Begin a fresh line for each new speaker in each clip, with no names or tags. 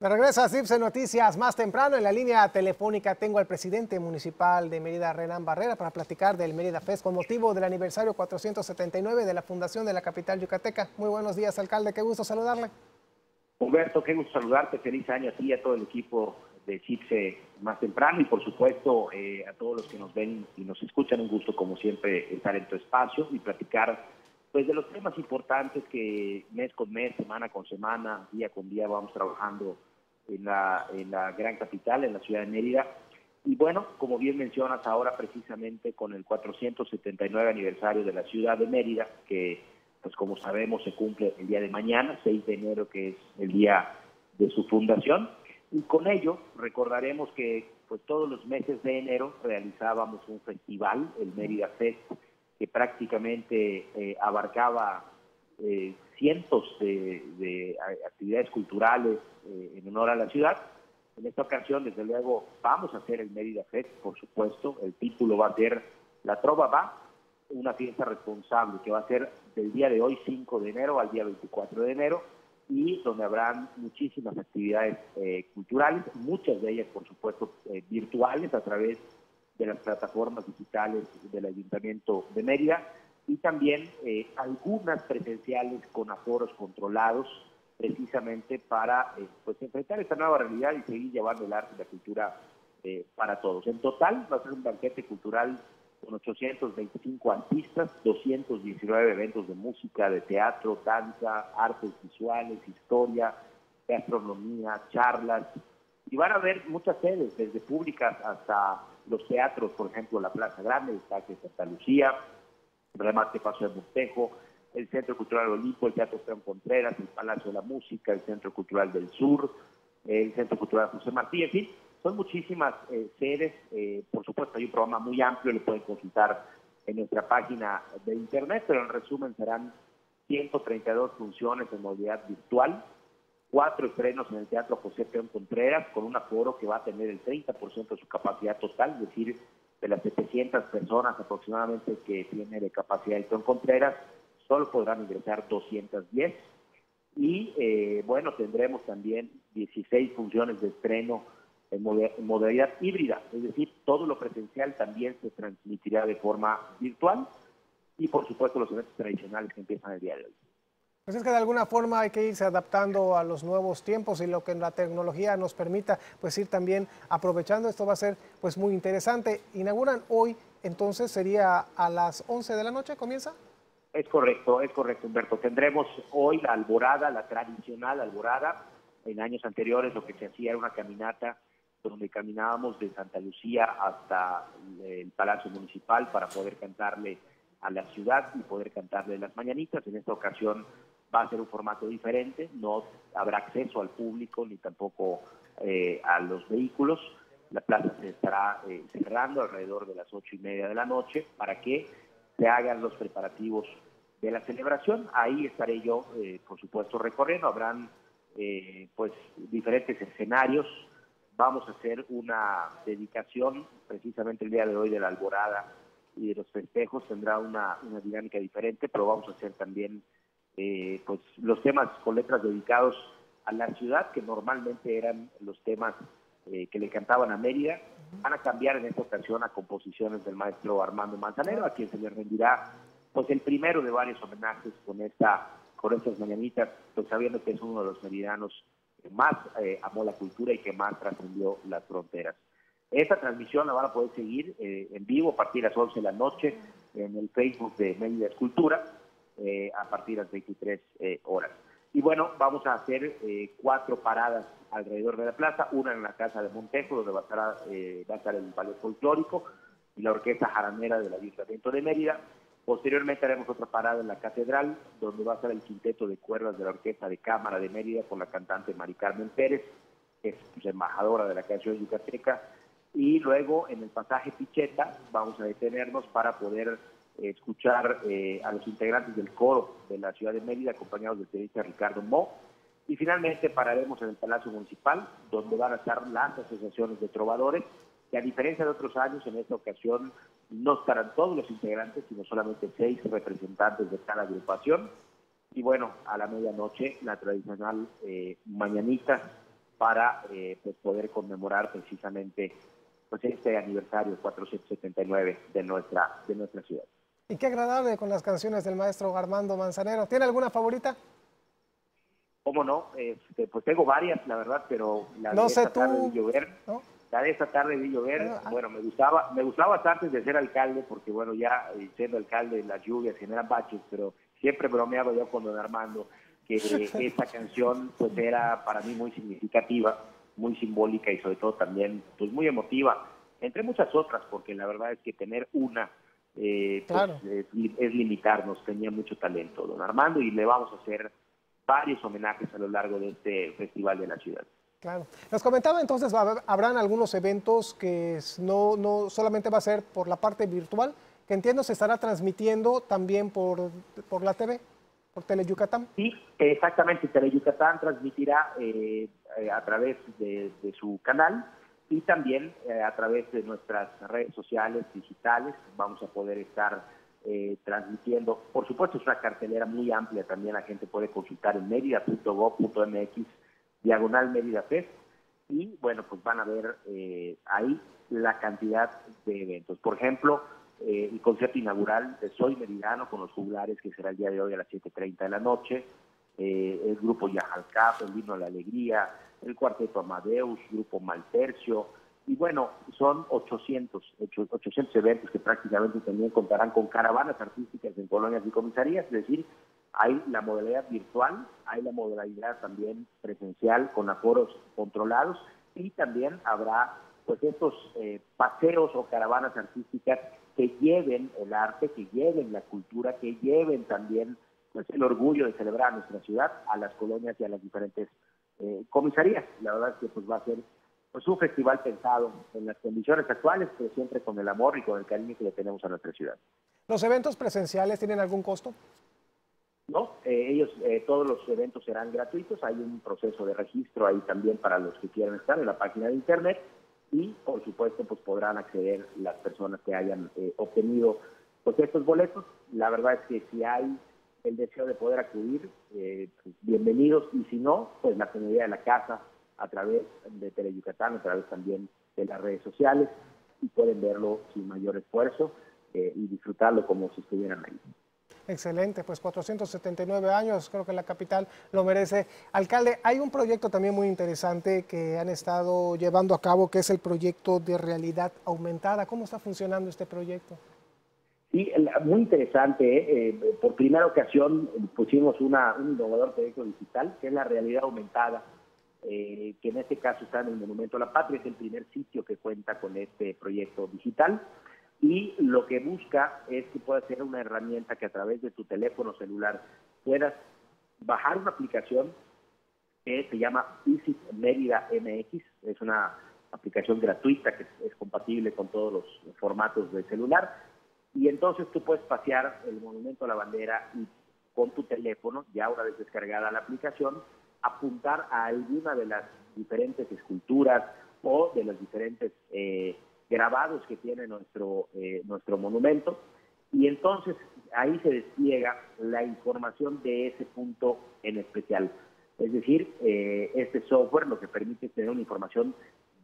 Me regresa a CIPSE Noticias más temprano. En la línea telefónica tengo al presidente municipal de Mérida, Renan Barrera, para platicar del Mérida Fest con motivo del aniversario 479 de la fundación de la capital yucateca. Muy buenos días, alcalde. Qué gusto saludarle.
Humberto, qué gusto saludarte. Feliz año a ti y a todo el equipo de CIPSE más temprano y por supuesto eh, a todos los que nos ven y nos escuchan. Un gusto como siempre estar en tu espacio y platicar pues de los temas importantes que mes con mes, semana con semana, día con día vamos trabajando en la, en la gran capital, en la ciudad de Mérida. Y bueno, como bien mencionas ahora precisamente con el 479 aniversario de la ciudad de Mérida, que pues como sabemos se cumple el día de mañana, 6 de enero, que es el día de su fundación. Y con ello recordaremos que pues todos los meses de enero realizábamos un festival, el Mérida Fest, que prácticamente eh, abarcaba eh, cientos de, actividades culturales eh, en honor a la ciudad. En esta ocasión, desde luego, vamos a hacer el Mérida Fest, por supuesto. El título va a ser La Trova Va, una fiesta responsable que va a ser del día de hoy, 5 de enero, al día 24 de enero, y donde habrán muchísimas actividades eh, culturales, muchas de ellas, por supuesto, virtuales a través de las plataformas digitales del Ayuntamiento de Mérida y también eh, algunas presenciales con aforos controlados precisamente para eh, pues enfrentar esta nueva realidad y seguir llevando el arte y la cultura eh, para todos. En total va a ser un banquete cultural con 825 artistas, 219 eventos de música, de teatro, danza, artes visuales, historia, gastronomía, charlas, y van a haber muchas sedes, desde públicas hasta los teatros, por ejemplo, la Plaza Grande, el Parque Santa Lucía, Remate Paso de Montejo, el Centro Cultural Olimpo, el Teatro Peón Contreras, el Palacio de la Música, el Centro Cultural del Sur, el Centro Cultural José Martí, en fin, son muchísimas eh, sedes, eh, por supuesto hay un programa muy amplio, lo pueden consultar en nuestra página de internet, pero en resumen serán 132 funciones en modalidad virtual, cuatro estrenos en el Teatro José Peón Contreras, con un aforo que va a tener el 30% de su capacidad total, es decir, de las 700 personas aproximadamente que tiene de capacidad el Peón Contreras, solo podrán ingresar 210. Y eh, bueno, tendremos también 16 funciones de estreno en, modalidad híbrida, es decir, todo lo presencial también se transmitirá de forma virtual y por supuesto los eventos tradicionales que empiezan el día de hoy.
Pues es que de alguna forma hay que irse adaptando a los nuevos tiempos y lo que la tecnología nos permita, pues ir también aprovechando. Esto va a ser pues muy interesante. Inauguran hoy, entonces sería a las 11 de la noche, ¿comienza?
Es correcto, es correcto, Humberto. Tendremos hoy la alborada, la tradicional alborada. En años anteriores lo que se hacía era una caminata donde caminábamos de Santa Lucía hasta el Palacio Municipal para poder cantarle a la ciudad y poder cantarle las mañanitas. En esta ocasión va a ser un formato diferente, no habrá acceso al público ni tampoco eh, a los vehículos. La plaza se estará eh, cerrando alrededor de las ocho y media de la noche para que se hagan los preparativos de la celebración. Ahí estaré yo, eh, por supuesto, recorriendo. Habrán pues diferentes escenarios. Vamos a hacer una dedicación precisamente el día de hoy de la alborada y de los festejos. Tendrá una dinámica diferente, pero vamos a hacer también eh, pues los temas con letras dedicados a la ciudad, que normalmente eran los temas eh, que le cantaban a Mérida, van a cambiar en esta ocasión a composiciones del maestro Armando Manzanero, a quien se le rendirá pues el primero de varios homenajes con esta con estas mañanitas, pues sabiendo que es uno de los meridianos que más eh, amó la cultura y que más trascendió las fronteras. Esta transmisión la van a poder seguir en vivo a partir de las 11 de la noche en el Facebook de Mérida Escultura eh, a partir de las 23 eh, horas. Y bueno, vamos a hacer eh, cuatro paradas alrededor de la plaza, una en la Casa de Montejo, donde va a estar, va a estar el ballet folclórico y la Orquesta Jaramera del Ayuntamiento de Mérida. Posteriormente haremos otra parada en la Catedral, donde va a estar el quinteto de cuerdas de la Orquesta de Cámara de Mérida con la cantante Mari Carmen Pérez, que es pues, embajadora de la canción yucateca. Y luego en el pasaje Picheta vamos a detenernos para poder escuchar eh, a los integrantes del coro de la ciudad de Mérida, acompañados del periodista Ricardo Mo. Y finalmente pararemos en el Palacio Municipal, donde van a estar las asociaciones de trovadores, que a diferencia de otros años, en esta ocasión no estarán todos los integrantes, sino solamente seis representantes de cada agrupación. Y bueno, a la medianoche, la tradicional eh, mañanita para eh, pues poder conmemorar precisamente pues este aniversario 479 de nuestra, de nuestra ciudad.
Y qué agradable con las canciones del maestro Armando Manzanero. ¿Tiene alguna favorita?
¿Cómo no? Este, pues tengo varias, la verdad, pero la
no
de
sé
esta
tú.
tarde de llover, la de esta tarde de llover, ah. bueno, me gustaba, me gustaba bastante de ser alcalde, porque bueno, ya eh, siendo alcalde las lluvias generan baches, pero siempre bromeaba yo con don Armando que esta canción pues era para mí muy significativa, muy simbólica y sobre todo también pues muy emotiva, entre muchas otras, porque la verdad es que tener una eh, pues, es, es, limitarnos, tenía mucho talento don Armando y le vamos a hacer varios homenajes a lo largo de este festival de la ciudad.
Claro. Nos comentaba entonces, habrán algunos eventos que no, no solamente va a ser por la parte virtual, que entiendo se estará transmitiendo también por, por la TV, por Teleyucatán.
Sí, exactamente. Teleyucatán transmitirá eh, eh, a través de, su canal y también eh, a través de nuestras redes sociales digitales. Vamos a poder estar transmitiendo. Por supuesto, es una cartelera muy amplia. También la gente puede consultar en media.gov.mx diagonal Mérida Fest, y bueno, pues van a ver eh, ahí la cantidad de eventos. Por ejemplo, eh, el concierto inaugural de Soy Meridano con los juglares, que será el día de hoy a las 7.30 de la noche, eh, el grupo Yajalcap, el Vino de la Alegría, el Cuarteto Amadeus, Grupo Maltercio, y bueno, son 800, 800 eventos que prácticamente también contarán con caravanas artísticas en colonias y comisarías, es decir, hay la modalidad virtual, hay la modalidad también presencial con aforos controlados y también habrá pues estos eh, paseos o caravanas artísticas que lleven el arte, que lleven la cultura, que lleven también pues el orgullo de celebrar nuestra ciudad a las colonias y a las diferentes eh, comisarías. La verdad es que pues va a ser pues un festival pensado en las condiciones actuales, pero siempre con el amor y con el cariño que le tenemos a nuestra ciudad.
¿Los eventos presenciales tienen algún costo?
No, eh, ellos, eh, todos los eventos serán gratuitos, hay un proceso de registro ahí también para los que quieran estar en la página de internet y por supuesto pues podrán acceder las personas que hayan eh, obtenido pues estos boletos. La verdad es que si hay el deseo de poder acudir, pues, bienvenidos y si no, pues la comunidad de la casa a través de Teleyucatán, a través también de las redes sociales y pueden verlo sin mayor esfuerzo y disfrutarlo como si estuvieran ahí.
Excelente, pues 479 años, creo que la capital lo merece. Alcalde, hay un proyecto también muy interesante que han estado llevando a cabo, que es el proyecto de realidad aumentada. ¿Cómo está funcionando este proyecto?
Sí, muy interesante. ¿eh? Eh, por primera ocasión pusimos una, un innovador proyecto digital, que es la realidad aumentada, eh, que en este caso está en el Monumento a la Patria, es el primer sitio que cuenta con este proyecto digital y lo que busca es que pueda ser una herramienta que a través de tu teléfono celular puedas bajar una aplicación que se llama Visit Mérida MX, es una aplicación gratuita que es compatible con todos los formatos de celular y entonces tú puedes pasear el monumento a la bandera y con tu teléfono, ya una vez descargada la aplicación, apuntar a alguna de las diferentes esculturas o de los diferentes eh, grabados que tiene nuestro, eh, nuestro monumento y entonces ahí se despliega la información de ese punto en especial. Es decir, eh, este software lo que permite tener una información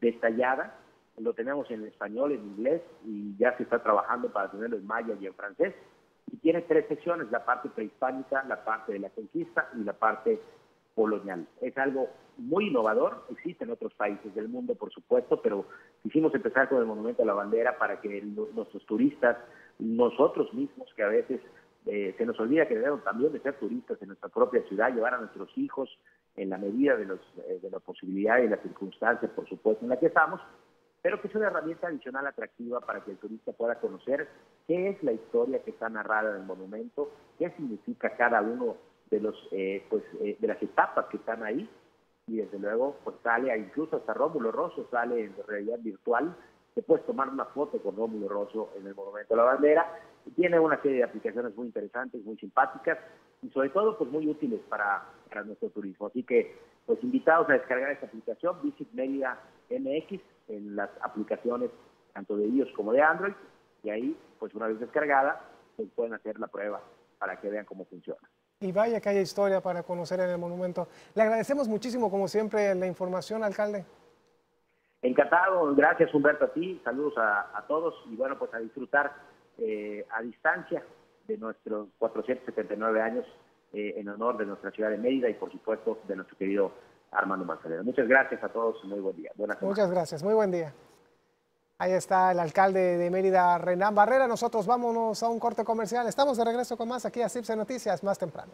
detallada, lo tenemos en español, en inglés y ya se está trabajando para tenerlo en maya y en francés. Y tiene tres secciones, la parte prehispánica, la parte de la conquista y la parte colonial. Es algo muy innovador, existe en otros países del mundo, por supuesto, pero quisimos empezar con el Monumento a la Bandera para que nuestros turistas, nosotros mismos, que a veces eh, se nos olvida que debemos también de ser turistas en nuestra propia ciudad, llevar a nuestros hijos en la medida de, los, eh, de la posibilidad y la circunstancia, por supuesto, en la que estamos, pero que es una herramienta adicional atractiva para que el turista pueda conocer qué es la historia que está narrada en el monumento, qué significa cada uno de los eh, pues eh, de las etapas que están ahí. Y desde luego pues sale incluso hasta Rómulo Rosso sale en realidad virtual. Te puedes tomar una foto con Rómulo Rosso en el Monumento de la Bandera. Y tiene una serie de aplicaciones muy interesantes muy simpáticas y sobre todo pues muy útiles para, para nuestro turismo. Así que pues invitados a descargar esta aplicación Visit Media MX en las aplicaciones tanto de iOS como de Android y ahí pues una vez descargada pues pueden hacer la prueba para que vean cómo funciona
Y vaya que haya historia para conocer en el monumento. Le agradecemos muchísimo, como siempre, la información, alcalde.
Encantado, gracias Humberto a ti, saludos a, todos y bueno, pues a disfrutar eh, a distancia de nuestros 479 años eh, en honor de nuestra ciudad de Mérida y por supuesto de nuestro querido Armando Manzanero. Muchas gracias a todos, muy buen día.
Muchas gracias, muy buen día. Ahí está el alcalde de Mérida, Renan Barrera. Nosotros vámonos a un corte comercial. Estamos de regreso con más aquí a CIPSE Noticias más temprano.